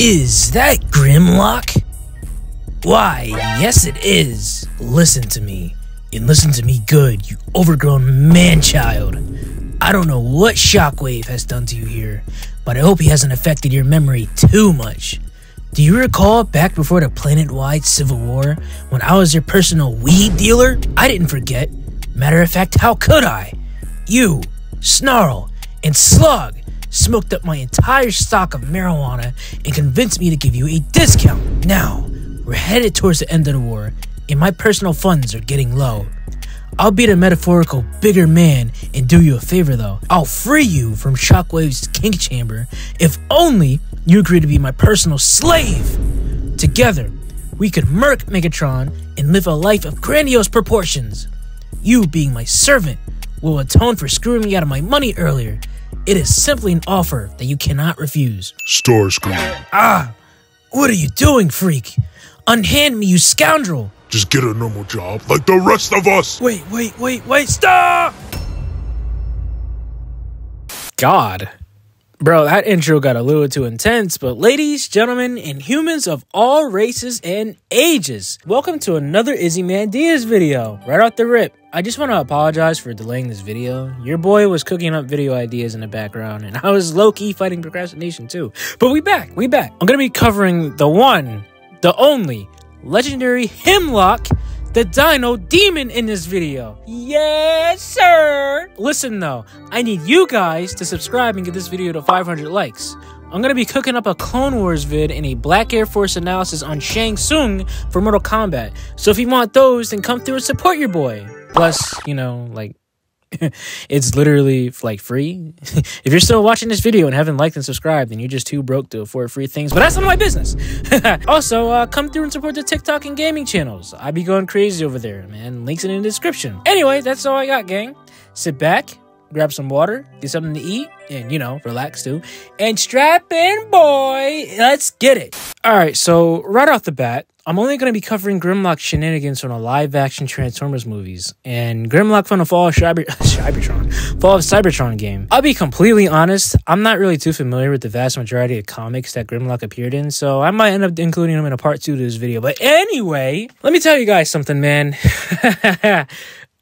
Is that Grimlock? Why, yes it is. Listen to me. And listen to me good, you overgrown man-child. I don't know what Shockwave has done to you here, but I hope he hasn't affected your memory too much. Do you recall back before the planet-wide civil war, when I was your personal weed dealer? I didn't forget. Matter of fact, how could I? You, Snarl, and Slug smoked up my entire stock of marijuana and convinced me to give you a discount. Now, we're headed towards the end of the war, and my personal funds are getting low. I'll be the metaphorical bigger man and do you a favor though. I'll free you from Shockwave's kink chamber if only you agree to be my personal slave. Together, we could murk Megatron and live a life of grandiose proportions. You being my servant will atone for screwing me out of my money earlier. It is simply an offer that you cannot refuse. Starscream, Ah! What are you doing, freak? Unhand me, you scoundrel! just get a normal job like the rest of us. Wait, wait, wait, wait, stop! God. Bro, that intro got a little too intense, but ladies, gentlemen, and humans of all races and ages, welcome to another Izzimandias video. Right off the rip, I just want to apologize for delaying this video. Your boy was cooking up video ideas in the background, and I was low-key fighting procrastination too. But we back, we back. I'm gonna be covering the one, the only, legendary Himlock, the Dino Demon in this video. Yes, sir! Listen though, I need you guys to subscribe and get this video to 500 likes. I'm gonna be cooking up a Clone Wars vid and a Black Air Force analysis on Shang Tsung for Mortal Kombat. So if you want those, then come through and support your boy. Plus, you know, like it's literally like free. if you're still watching this video and haven't liked and subscribed, then you're just too broke to afford free things. But that's none of my business. also, uh, come through and support the TikTok and gaming channels. I be going crazy over there, man. Links in the description. Anyway, that's all I got, gang. Sit back, grab some water, get something to eat, and you know, relax too. And strap in, boy. Let's get it. All right, so right off the bat, I'm only going to be covering Grimlock shenanigans from the live-action Transformers movies and Grimlock from the Fall of Cyber- Cybertron, Fall of Cybertron game. I'll be completely honest, I'm not really too familiar with the vast majority of comics that Grimlock appeared in, so I might end up including them in a part two to this video. But anyway, let me tell you guys something, man.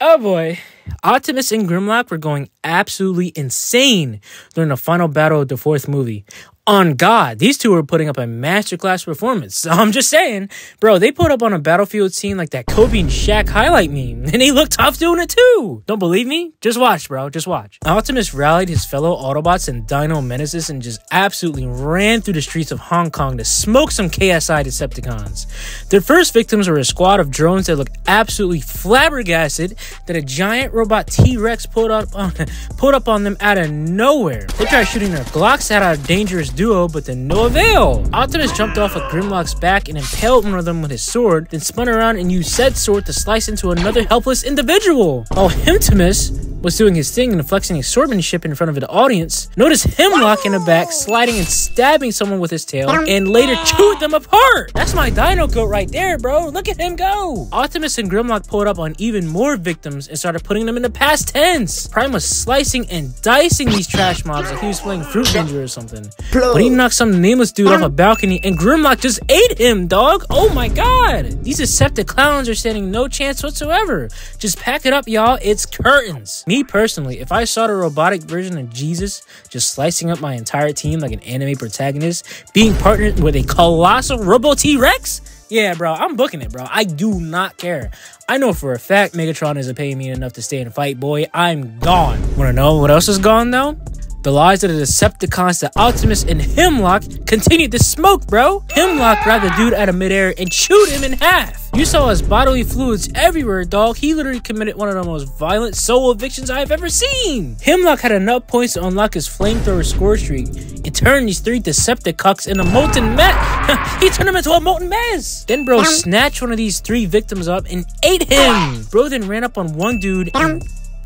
oh boy. Optimus and Grimlock were going absolutely insane during the final battle of the fourth movie. On God, these two were putting up a masterclass performance. So I'm just saying, bro, they put up on a battlefield scene like that Kobe and Shaq highlight meme, and he looked tough doing it too. Don't believe me? Just watch, bro. Just watch. Optimus rallied his fellow Autobots and Dino Menaces and just absolutely ran through the streets of Hong Kong to smoke some KSI Decepticons. Their first victims were a squad of drones that looked absolutely flabbergasted that a giant robot T-Rex pulled up on pulled up on them out of nowhere. They tried shooting their Glocks at a dangerous duo, but to no avail. Optimus jumped off of Grimlock's back and impaled one of them with his sword, then spun around and used said sword to slice into another helpless individual. While Himtimus was doing his thing and flexing his swordmanship in front of an audience, noticed Himlock in the back sliding and stabbing someone with his tail, and later chewed them apart. That's my dino goat right there, bro. Look at him go. Optimus and Grimlock pulled up on even more victims and started putting them in the past tense. Prime was slicing and dicing these trash mobs like he was playing Fruit Ninja or something. But he knocked some nameless dude off a balcony and Grimlock just ate him, dog. Oh my god. These Deceptive clowns are standing no chance whatsoever. Just pack it up, y'all. It's curtains. Me personally, if I saw the robotic version of Jesus just slicing up my entire team like an anime protagonist, being partnered with a colossal Robo T Rex, yeah, bro, I'm booking it, bro. I do not care. I know for a fact Megatron isn't paying me enough to stay and fight, boy. I'm gone. Wanna know what else is gone though? The lies of the Decepticons that Optimus and Himlock continued to smoke, bro. Himlock grabbed the dude out of midair and chewed him in half. You saw his bodily fluids everywhere, dog. He literally committed one of the most violent soul evictions I've ever seen. Himlock had enough points to unlock his flamethrower score streak and turn these three Decepticons into molten mess. he turned them into a molten mess. Then bro snatched one of these three victims up and ate him. Bro then ran up on one dude and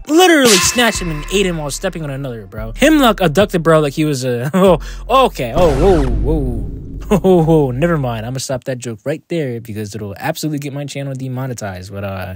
literally snatched him and ate him while stepping on another, bro. Himlock abducted bro like he was a. Oh, okay. Oh, whoa, whoa. Oh, never mind. I'm gonna stop that joke right there because it'll absolutely get my channel demonetized. But uh,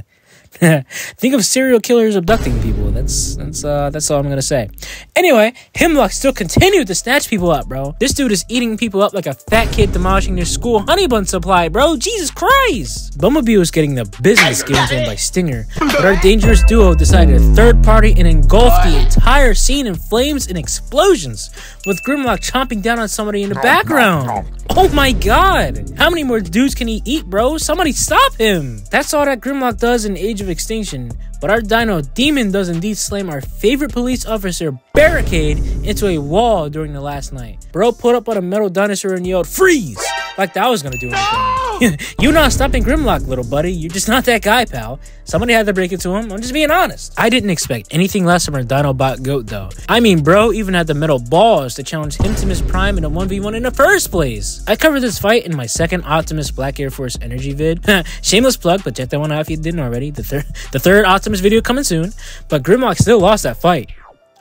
Think of serial killers abducting people. That's that's uh that's all I'm gonna say. Anyway, Himlock still continued to snatch people up, bro. This dude is eating people up like a fat kid demolishing their school honey bun supply, bro. Jesus Christ! Bumblebee was getting the business given to him by Stinger, but our dangerous duo decided to third party and engulf the entire scene in flames and explosions, with Grimlock chomping down on somebody in the background. Oh my god! How many more dudes can he eat, bro? Somebody stop him! That's all that Grimlock does in Age of Extinction, but our Dino Demon does indeed slam our favorite police officer, Barricade, into a wall during the last night. Bro put up on a metal dinosaur and yelled, Freeze! Like that was gonna do anything. you not stopping Grimlock, little buddy. You're just not that guy, pal. Somebody had to break it to him. I'm just being honest. I didn't expect anything less from our Dinobot goat, though. I mean, bro even had the metal balls to challenge Optimus Prime in a 1v1 in the first place. I covered this fight in my second Optimus Black Air Force Energy vid. Shameless plug, but check that one out if you didn't already. The third, the third Optimus video coming soon. But Grimlock still lost that fight.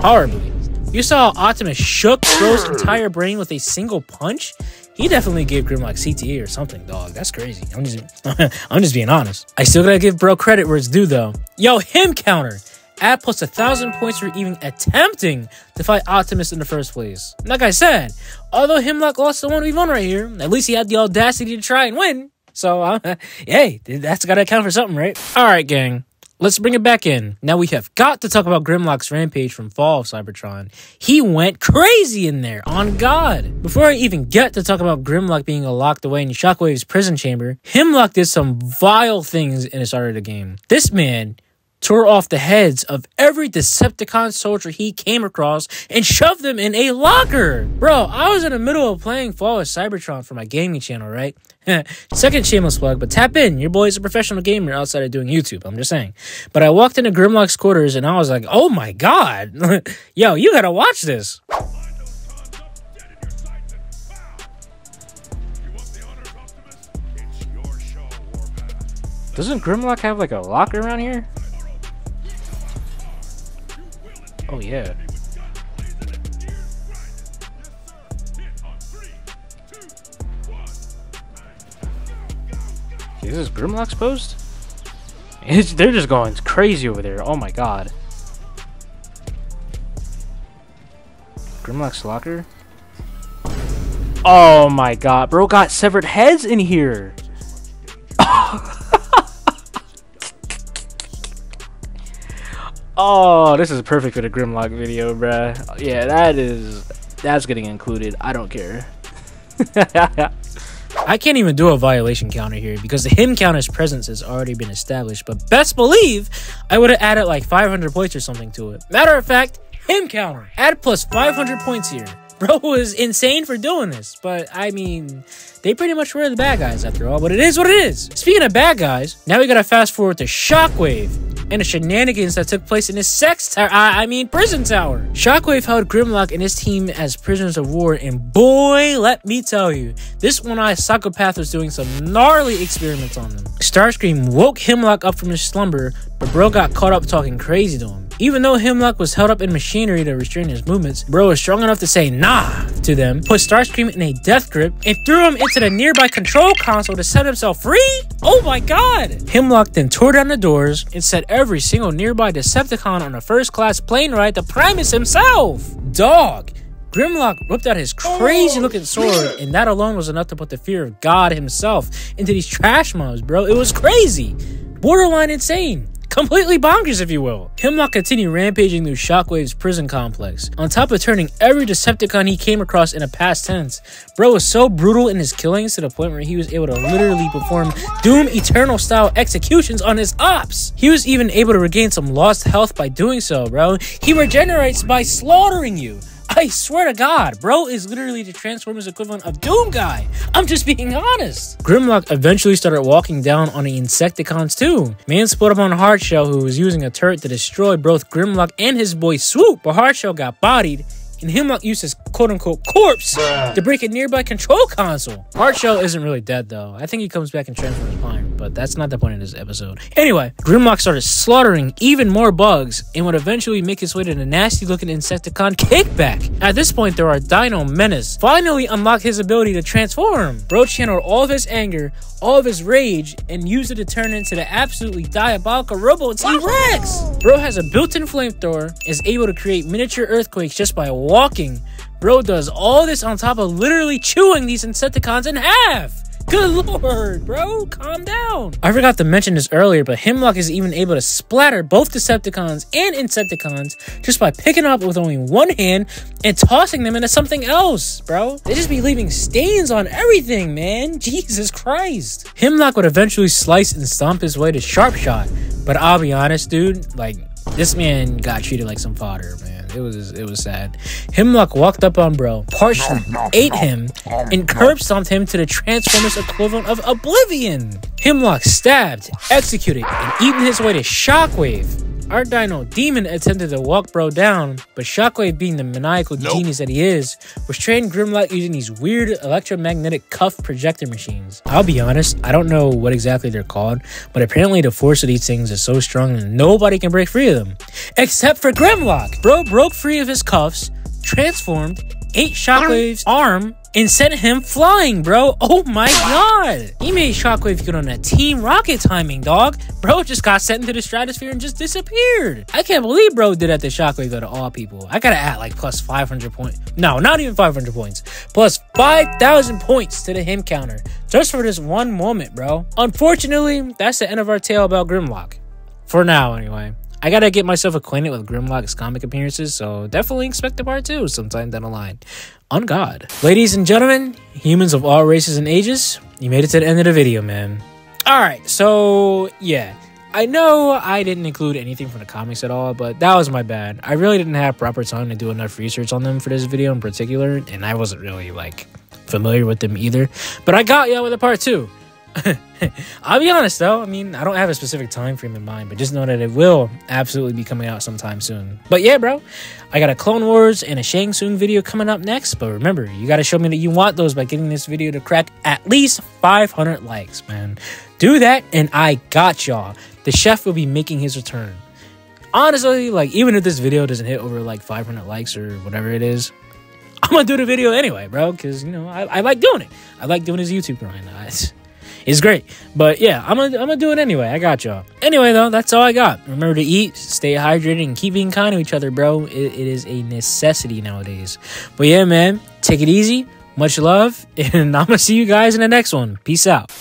Horribly. You saw Optimus shook Bro's entire brain with a single punch? He definitely gave Grimlock CTE or something, dog. That's crazy. I'm just, I'm just being honest. I still gotta give bro credit where it's due, though. Yo, him counter. Add plus a thousand points for even attempting to fight Optimus in the first place. Like I said, although Himlock lost the 1v1 right here, at least he had the audacity to try and win. So, uh, hey, that's gotta account for something, right? Alright, gang. Let's bring it back in. Now we have got to talk about Grimlock's rampage from Fall of Cybertron. He went crazy in there, on God. Before I even get to talk about Grimlock being locked away in Shockwave's prison chamber, Himlock did some vile things in the start of the game. This man tore off the heads of every Decepticon soldier he came across and shoved them in a locker. Bro, I was in the middle of playing of Cybertron for my gaming channel, right? Second shameless plug, but tap in. Your boy's a professional gamer outside of doing YouTube. I'm just saying. But I walked into Grimlock's quarters and I was like, oh my god. Yo, you gotta watch this. Doesn't Grimlock have like a locker around here? Oh yeah. Is this Grimlock's post? It's, they're just going crazy over there. Oh my god. Grimlock's locker? Oh my god. Bro got severed heads in here. oh, this is perfect for the Grimlock video, bruh. Yeah, that is... That's getting included. I don't care. I can't even do a violation counter here because the him counter's presence has already been established, but best believe I would have added like 500 points or something to it. Matter of fact, him counter. Add plus 500 points here. Bro was insane for doing this, but I mean, they pretty much were the bad guys after all, but it is what it is. Speaking of bad guys, now we gotta fast forward to Shockwave and the shenanigans that took place in his sex tower, I, I mean prison tower. Shockwave held Grimlock and his team as prisoners of war, and boy, let me tell you, this one-eyed psychopath was doing some gnarly experiments on them. Starscream woke Himlock up from his slumber, but bro got caught up talking crazy to him. Even though Himlock was held up in machinery to restrain his movements, bro was strong enough to say nah to them, put Starscream in a death grip, and threw him into the nearby control console to set himself free? Oh my god! Himlock then tore down the doors and set every single nearby Decepticon on a first class plane ride to Primus himself! Dog! Grimlock whipped out his crazy looking oh, sword, and that alone was enough to put the fear of God himself into these trash mobs, bro. It was crazy. Borderline insane. Completely bonkers, if you will. Himlock continued rampaging through Shockwave's prison complex. On top of turning every Decepticon he came across in a past tense, bro was so brutal in his killings to the point where he was able to literally perform Doom Eternal style executions on his ops. He was even able to regain some lost health by doing so, bro. He regenerates by slaughtering you. I swear to God, bro is literally the Transformers equivalent of Doom Guy. I'm just being honest. Grimlock eventually started walking down on the Insecticons too. Man split up on Hardshell, who was using a turret to destroy both Grimlock and his boy Swoop, but Hardshell got bodied and Himlock used his quote unquote corpse to break a nearby control console. Hardshell isn't really dead though. I think he comes back and Transformers Prime, but that's not the point of this episode. Anyway, Grimlock started slaughtering even more bugs and would eventually make his way to the nasty looking Insecticon Kickback. At this point, there are Dino Menace finally unlocked his ability to transform. Bro channeled all of his anger, all of his rage, and used it to turn into the absolutely diabolical Robo T-Rex. Bro has a built-in flamethrower, is able to create miniature earthquakes just by walking. Bro does all this on top of literally chewing these Insecticons in half. Good lord, bro, calm down. I forgot to mention this earlier, but Himlock is even able to splatter both Decepticons and Insecticons just by picking up with only one hand and tossing them into something else, bro. They just be leaving stains on everything, man. Jesus Christ. Himlock would eventually slice and stomp his way to Sharpshot, but I'll be honest, dude, like, this man got treated like some fodder, man. It was it was sad. Himlock walked up on Bro, partially ate him, and curb stomped him to the Transformers equivalent of Oblivion. Himlock stabbed, executed, and eaten his way to Shockwave. Our Dino Demon attempted to walk Bro down, but Shockwave, being the maniacal nope. genius that he is, restrained Grimlock using these weird electromagnetic cuff projector machines. I'll be honest, I don't know what exactly they're called, but apparently the force of these things is so strong that nobody can break free of them. Except for Grimlock! Bro broke free of his cuffs, transformed, ate Shockwave's arm, and sent him flying, bro. Oh my god. He made Shockwave get on a Team Rocket timing, dog. Bro just got sent into the stratosphere and just disappeared. I can't believe bro did that to Shockwave though to all people. I gotta add like plus 500 points. No, not even 500 points. Plus 5,000 points to the him counter. Just for this one moment, bro. Unfortunately, that's the end of our tale about Grimlock. For now, anyway. I gotta get myself acquainted with Grimlock's comic appearances, so definitely expect a part two sometime down the line. On God. Ladies and gentlemen, humans of all races and ages, you made it to the end of the video, man. Alright, so yeah. I know I didn't include anything from the comics at all, but that was my bad. I really didn't have proper time to do enough research on them for this video in particular, and I wasn't really like familiar with them either. But I got y'all with a part two. I'll be honest though, I mean, I don't have a specific time frame in mind, but just know that it will absolutely be coming out sometime soon. But yeah, bro, I got a Clone Wars and a Shang Tsung video coming up next. But remember, you got to show me that you want those by getting this video to crack at least 500 likes, man. Do that, and I got y'all. The chef will be making his return. Honestly, like, even if this video doesn't hit over like 500 likes or whatever it is, I'm gonna do the video anyway, bro, because you know I, I like doing it. I like doing his YouTube grind. Is great. But yeah, I'm gonna I'm gonna do it anyway. I got y'all. Anyway though, that's all I got. Remember to eat, stay hydrated, and keep being kind to each other, bro. it, it is a necessity nowadays. But yeah, man, take it easy. Much love, and I'm gonna see you guys in the next one. Peace out.